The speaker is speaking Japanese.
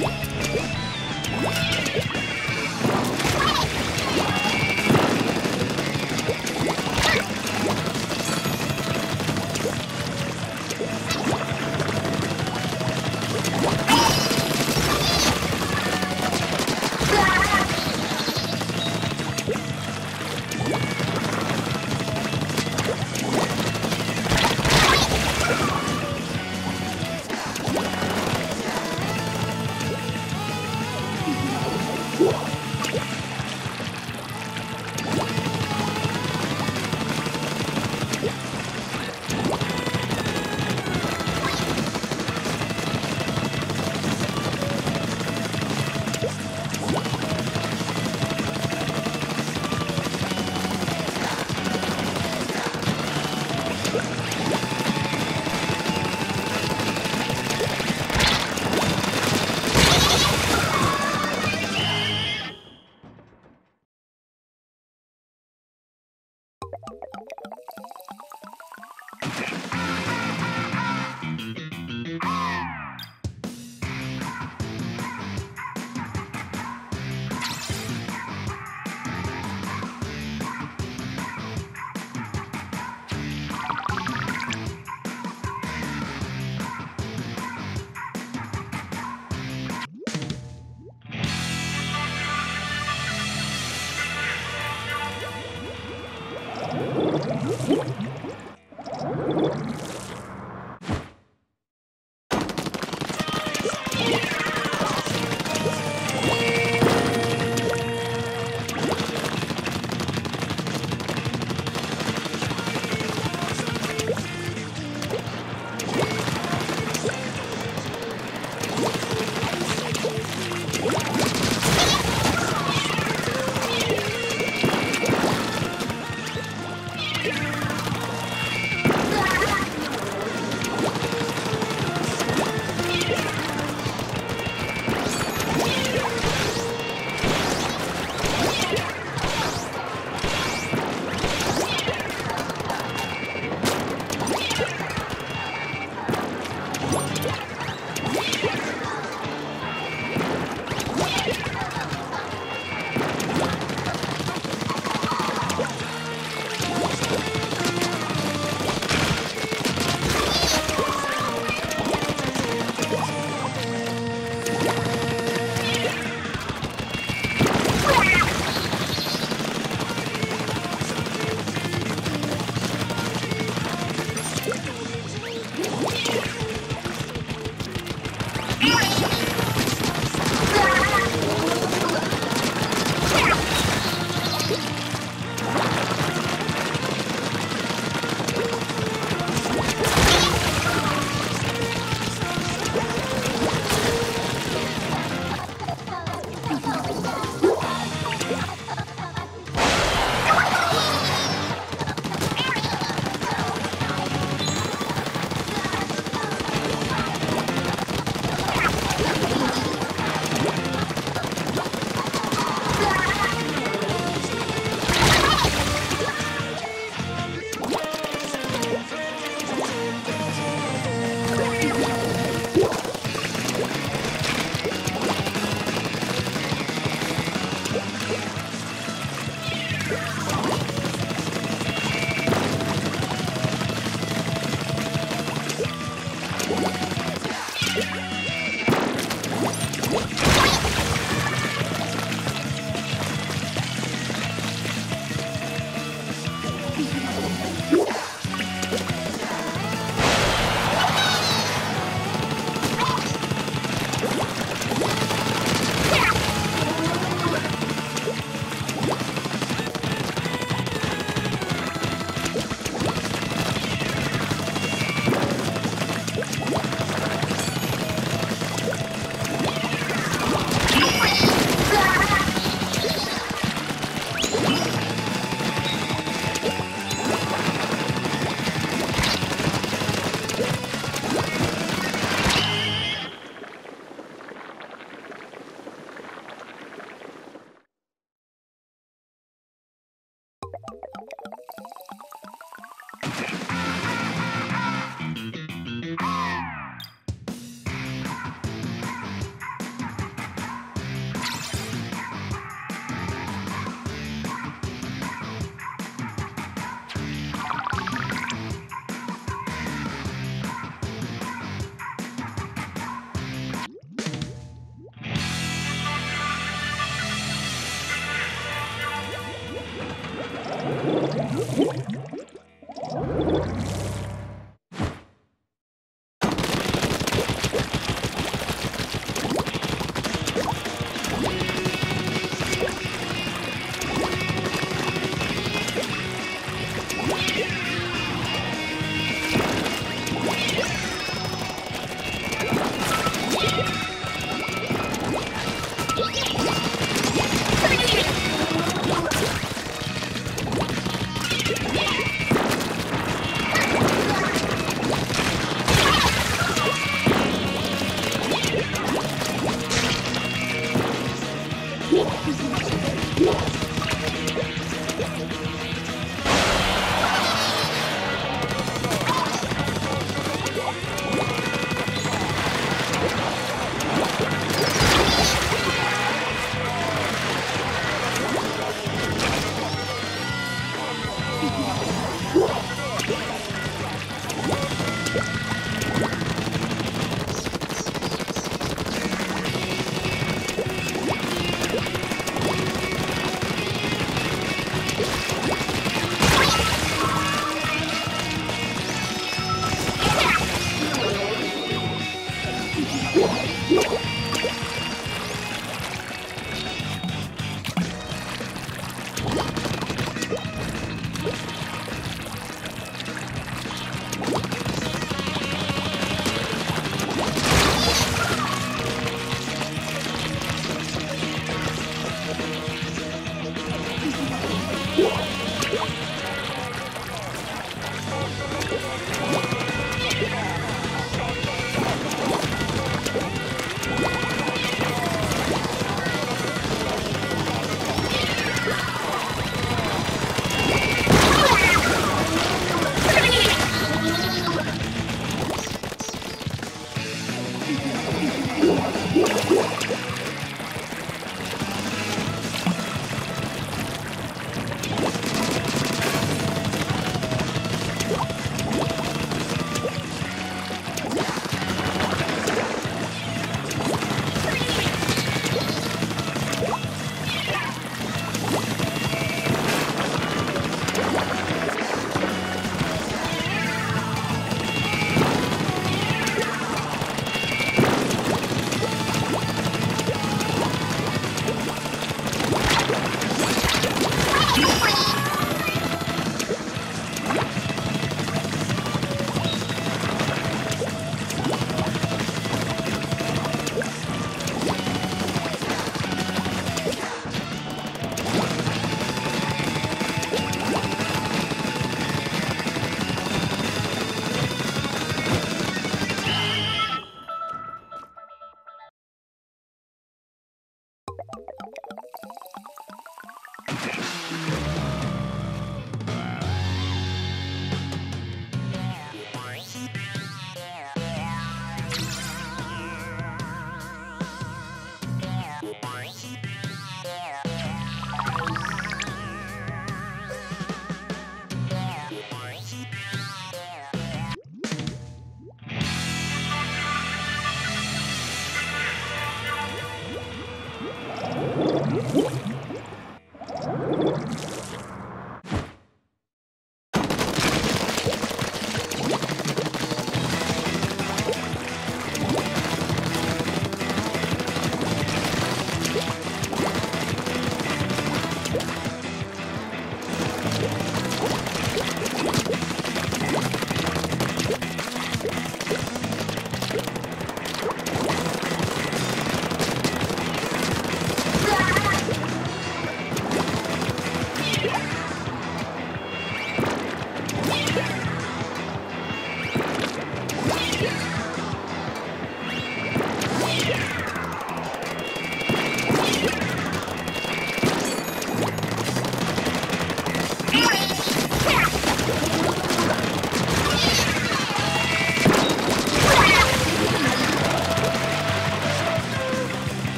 you